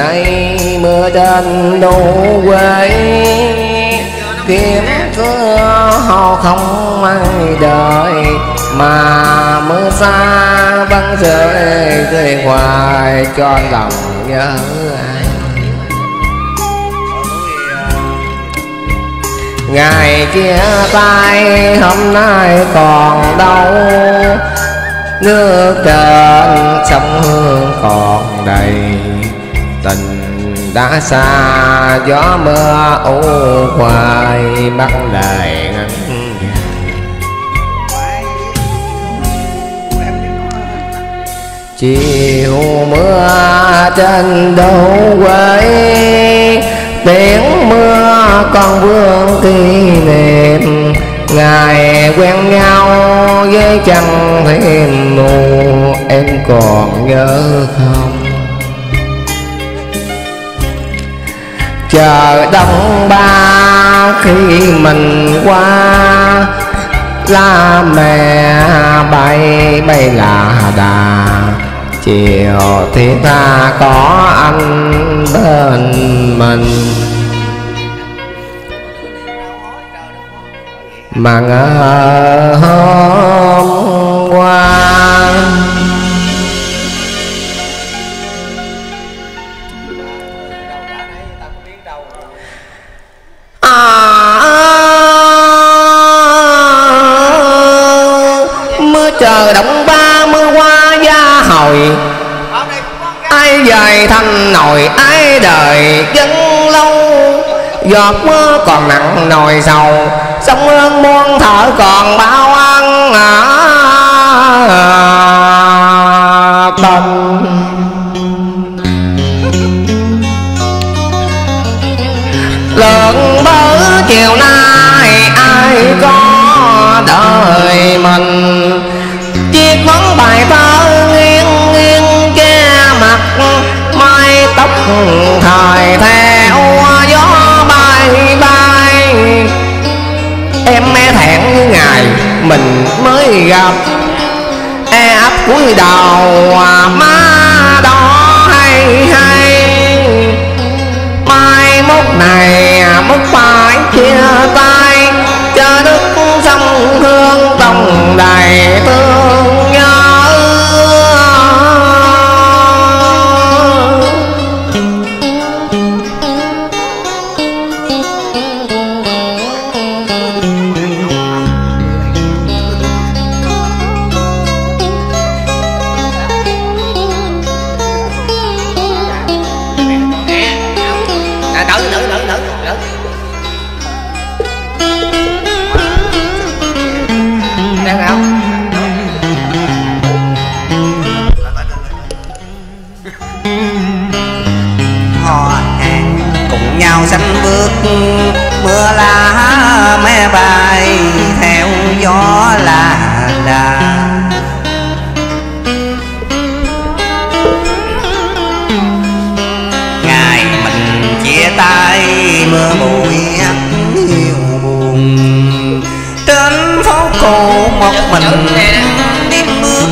nay mưa trên đô quê, kiếm cửa họ không ai đợi, mà mưa xa băng rơi rơi hoài cho lòng nhớ ai. Ngày chia tay, hôm nay còn đâu nước trên sông hương còn đầy tình. Đã xa gió mưa u hoài bắt lời ngắn chiều mưa trên đâu quê tiếng mưa con vương kỷ niệm. Ngày quen nhau với trăng thêm mù em còn nhớ không chờ đông ba khi mình qua la mẹ bay bay là đà. Chiều thì ta có anh bên mình. Mà ngờ hôm chờ động ba mưa qua gia hồi. Ai dài thanh nồi ai đời dân lâu. Giọt mưa còn nặng nồi sầu sông ơn muôn thở còn bao ăn à, tình mình mới gặp. E ấp cuối đầu à, má đó mưa lá mẹ bay theo gió là đà ngày mình chia tay, mưa bụi nhiều buồn. Trên phố cổ một mình đi bước.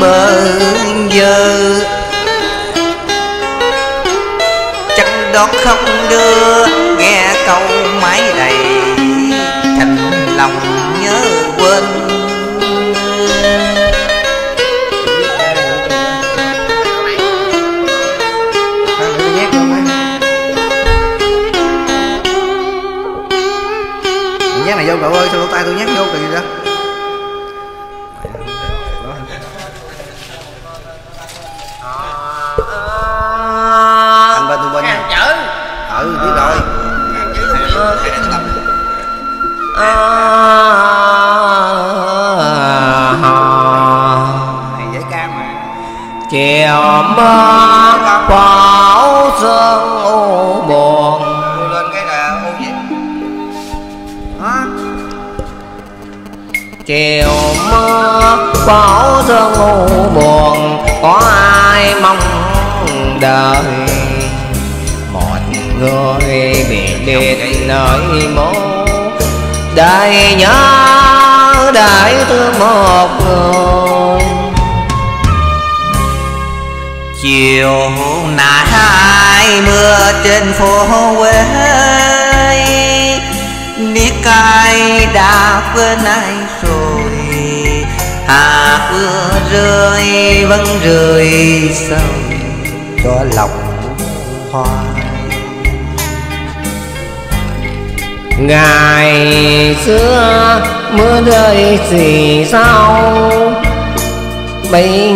Bơ vơ đón không đưa nghe câu máy đầy thành lòng nhớ quên. Nhắc này vô cậu ơi, sao lỗ tay tôi nhắc vô kỳ vậy đó? Chiều mưa pháo sương u buồn. Lên cái là ô gì hả? Chiều mưa bão sương u buồn có ai mong đợi? Một người biệt biệt nơi mô. Đây nhớ để thương một người chiều nải mưa trên phố quê niết cay đã quên ai rồi hạt mưa rơi vẫn rơi sâu cho lòng hoa ngày xưa mưa rơi gì sao? Bây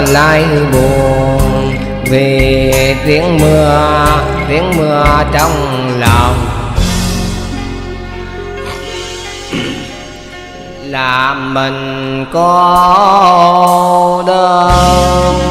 lại buồn. Vì tiếng mưa tiếng mưa trong lòng. Làm mình có đơn cô đơn